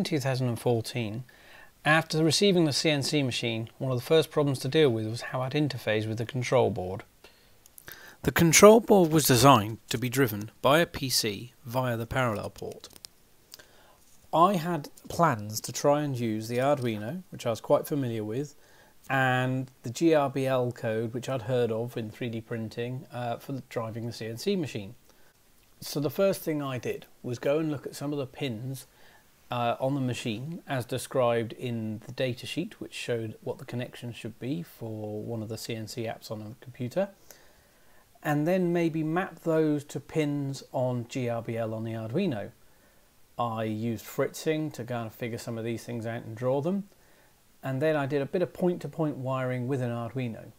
In 2014, after receiving the CNC machine, one of the first problems to deal with was how I'd interface with the control board. The control board was designed to be driven by a PC via the parallel port. I had plans to try and use the Arduino, which I was quite familiar with, and the GRBL code, which I'd heard of in 3D printing, uh, for driving the CNC machine. So the first thing I did was go and look at some of the pins uh, on the machine as described in the data sheet which showed what the connection should be for one of the CNC apps on a computer and then maybe map those to pins on GRBL on the Arduino. I used fritzing to kind of figure some of these things out and draw them and then I did a bit of point-to-point -point wiring with an Arduino.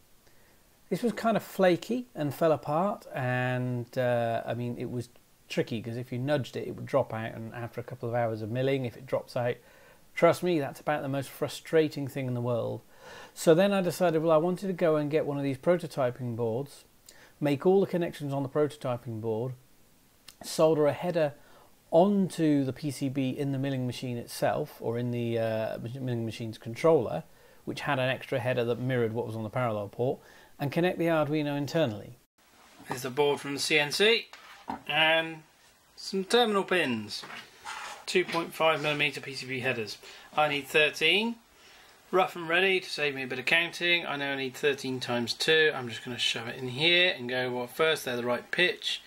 This was kind of flaky and fell apart and uh, I mean it was tricky because if you nudged it, it would drop out, and after a couple of hours of milling, if it drops out, trust me, that's about the most frustrating thing in the world. So then I decided, well, I wanted to go and get one of these prototyping boards, make all the connections on the prototyping board, solder a header onto the PCB in the milling machine itself, or in the uh, milling machine's controller, which had an extra header that mirrored what was on the parallel port, and connect the Arduino internally. Here's the board from the CNC and some terminal pins. 2.5mm PCB headers. I need 13 rough and ready to save me a bit of counting. I know I need 13 times 2 I'm just going to shove it in here and go well first they're the right pitch.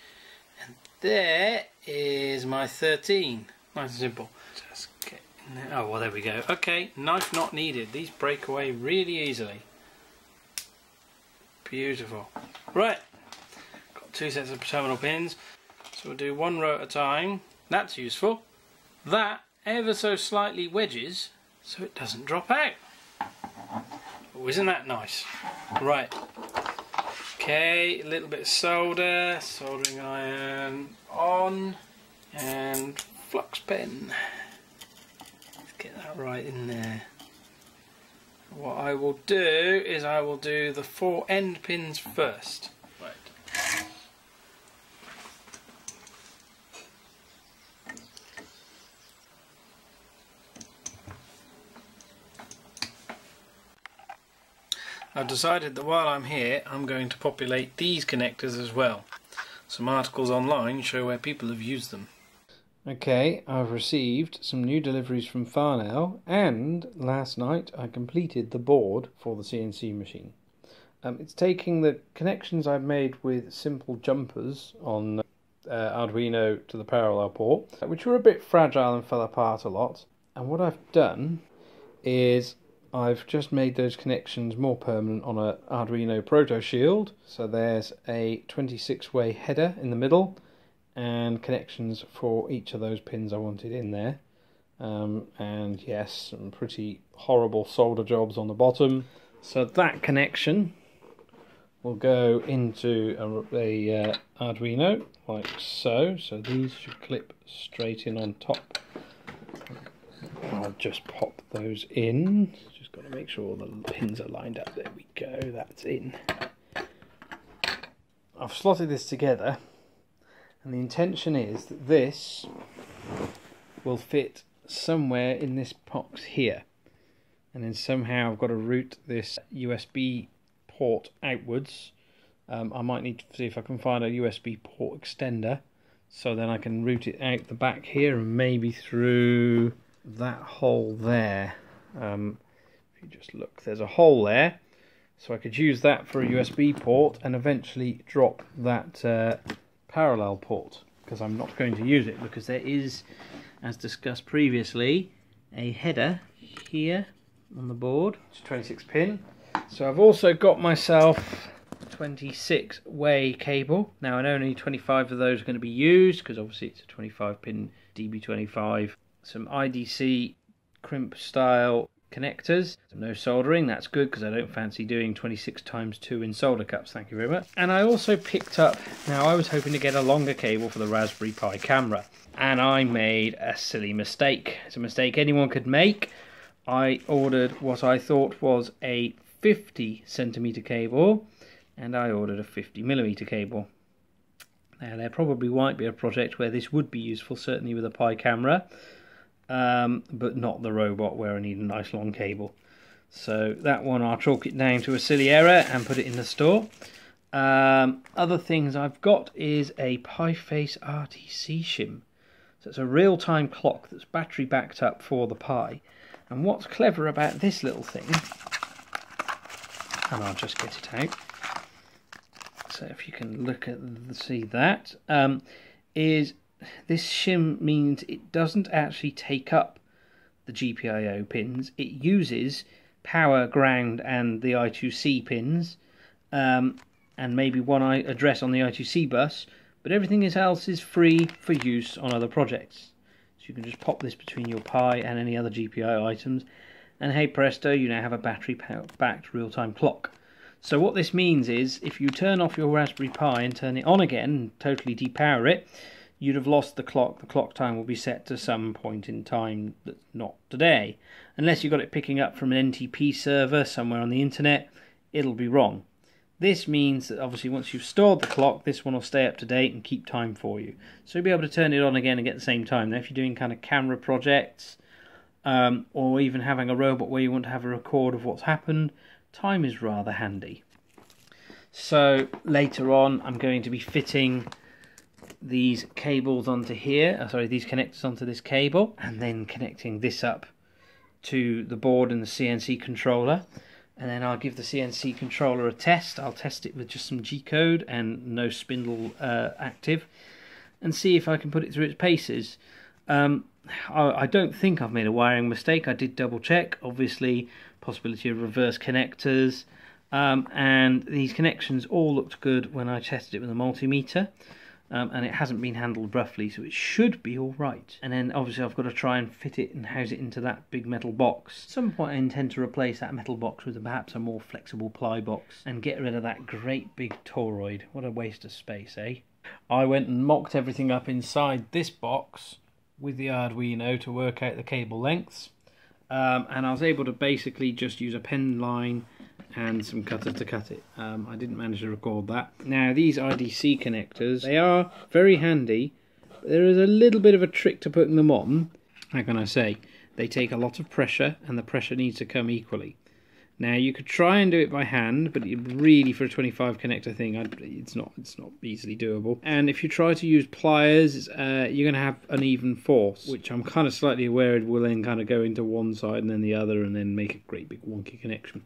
And there is my 13 nice and simple. Just get in there. oh well there we go. Okay knife not needed. These break away really easily. Beautiful. Right two sets of terminal pins. So we'll do one row at a time. That's useful. That ever so slightly wedges so it doesn't drop out. Oh, isn't that nice? Right. Okay, a little bit of solder, soldering iron on, and flux pen. Let's get that right in there. What I will do is I will do the four end pins first. I've decided that while I'm here I'm going to populate these connectors as well. Some articles online show where people have used them. Okay, I've received some new deliveries from Farnell and last night I completed the board for the CNC machine. Um, it's taking the connections I've made with simple jumpers on uh, Arduino to the parallel port, which were a bit fragile and fell apart a lot. And what I've done is I've just made those connections more permanent on a Arduino Proto Shield. So there's a 26 way header in the middle and connections for each of those pins I wanted in there. Um, and yes, some pretty horrible solder jobs on the bottom. So that connection will go into a, a uh, Arduino like so. So these should clip straight in on top. I'll just pop those in got to make sure all the pins are lined up. There we go, that's in. I've slotted this together and the intention is that this will fit somewhere in this box here and then somehow I've got to route this USB port outwards um, I might need to see if I can find a USB port extender so then I can route it out the back here and maybe through that hole there um, just look, there's a hole there. So I could use that for a USB port and eventually drop that uh, parallel port because I'm not going to use it because there is, as discussed previously, a header here on the board. It's 26 pin. So I've also got myself 26 way cable. Now I know only 25 of those are going to be used because obviously it's a 25 pin DB25. Some IDC crimp style connectors. No soldering, that's good because I don't fancy doing 26 times 2 in solder cups, thank you very much. And I also picked up, now I was hoping to get a longer cable for the Raspberry Pi camera, and I made a silly mistake. It's a mistake anyone could make. I ordered what I thought was a 50 centimeter cable, and I ordered a 50 millimeter cable. Now there probably might be a project where this would be useful, certainly with a Pi camera, um, but not the robot where I need a nice long cable. So that one I'll chalk it down to a silly error and put it in the store. Um, other things I've got is a PiFace RTC shim. So it's a real-time clock that's battery backed up for the Pi. And what's clever about this little thing, and I'll just get it out. So if you can look at see that, um, is this shim means it doesn't actually take up the GPIO pins. It uses power, ground, and the I2C pins, um, and maybe one I address on the I2C bus, but everything else is free for use on other projects. So you can just pop this between your Pi and any other GPIO items, and hey presto, you now have a battery-backed real-time clock. So what this means is, if you turn off your Raspberry Pi and turn it on again, totally depower it, you'd have lost the clock. The clock time will be set to some point in time that's not today. Unless you've got it picking up from an NTP server somewhere on the internet, it'll be wrong. This means that obviously once you've stored the clock, this one will stay up to date and keep time for you. So you'll be able to turn it on again and get the same time. Now if you're doing kind of camera projects, um, or even having a robot where you want to have a record of what's happened, time is rather handy. So later on I'm going to be fitting these cables onto here, uh, sorry, these connectors onto this cable, and then connecting this up to the board and the CNC controller. And then I'll give the CNC controller a test. I'll test it with just some G code and no spindle uh, active, and see if I can put it through its paces. Um, I, I don't think I've made a wiring mistake. I did double check. Obviously, possibility of reverse connectors. Um, and these connections all looked good when I tested it with a multimeter um, and it hasn't been handled roughly, so it should be all right. And then obviously I've got to try and fit it and house it into that big metal box. At some point I intend to replace that metal box with perhaps a more flexible ply box and get rid of that great big toroid. What a waste of space, eh? I went and mocked everything up inside this box with the Arduino to work out the cable lengths. Um, and I was able to basically just use a pen line and some cutters to cut it. Um, I didn't manage to record that. Now these IDC connectors, they are very handy. but there is a little bit of a trick to putting them on. How can I say? They take a lot of pressure and the pressure needs to come equally. Now you could try and do it by hand, but really for a 25 connector thing, it's not it's not easily doable. And if you try to use pliers, uh, you're going to have uneven force, which I'm kind of slightly aware it will then kind of go into one side and then the other, and then make a great big wonky connection.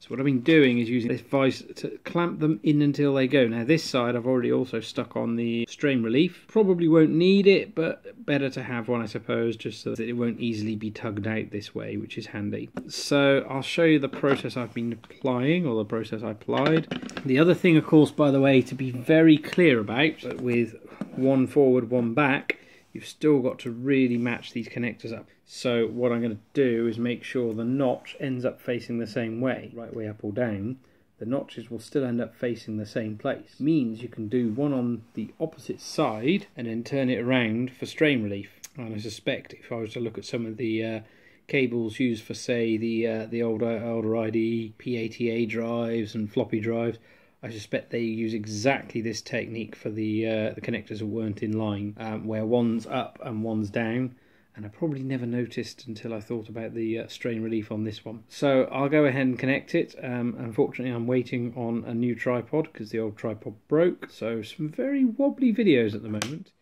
So what I've been doing is using this vise to clamp them in until they go. Now this side I've already also stuck on the strain relief. Probably won't need it, but better to have one I suppose, just so that it won't easily be tugged out this way, which is handy. So I'll show you the process I've been applying, or the process I applied. The other thing, of course, by the way, to be very clear about, with one forward, one back, you've still got to really match these connectors up. So what I'm going to do is make sure the notch ends up facing the same way, right way up or down. The notches will still end up facing the same place. Means you can do one on the opposite side and then turn it around for strain relief. And I suspect if I was to look at some of the uh, cables used for, say, the uh, the older older IDE PATA drives and floppy drives, I suspect they use exactly this technique for the uh, the connectors that weren't in line, um, where one's up and one's down. And I probably never noticed until I thought about the uh, strain relief on this one. So I'll go ahead and connect it. Um, unfortunately, I'm waiting on a new tripod because the old tripod broke. So some very wobbly videos at the moment.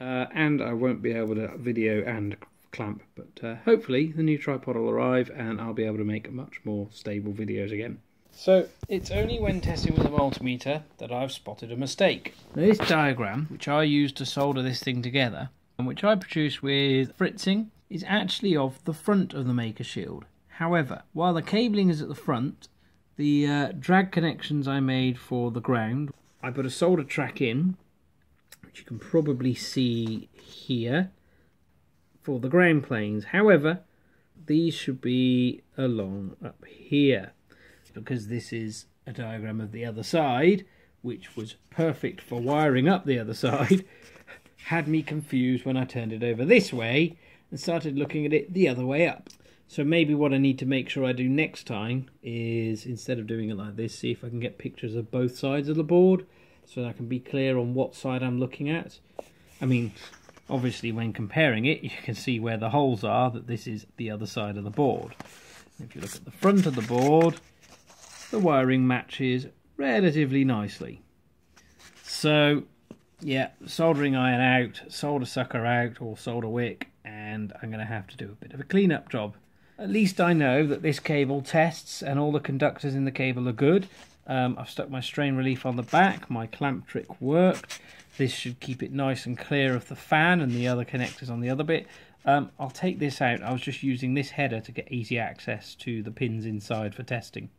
Uh, and I won't be able to video and clamp. But uh, hopefully the new tripod will arrive and I'll be able to make much more stable videos again. So it's only when testing with a multimeter that I've spotted a mistake. This diagram, which I used to solder this thing together, and which I produced with fritzing, is actually of the front of the maker shield. However, while the cabling is at the front, the uh, drag connections I made for the ground, I put a solder track in, which you can probably see here, for the ground planes. However, these should be along up here because this is a diagram of the other side, which was perfect for wiring up the other side, had me confused when I turned it over this way and started looking at it the other way up. So maybe what I need to make sure I do next time is instead of doing it like this, see if I can get pictures of both sides of the board so I can be clear on what side I'm looking at. I mean, obviously when comparing it you can see where the holes are that this is the other side of the board. If you look at the front of the board the wiring matches relatively nicely. So yeah, soldering iron out, solder sucker out or solder wick and I'm going to have to do a bit of a cleanup job. At least I know that this cable tests and all the conductors in the cable are good. Um, I've stuck my strain relief on the back, my clamp trick worked. This should keep it nice and clear of the fan and the other connectors on the other bit. Um, I'll take this out. I was just using this header to get easy access to the pins inside for testing.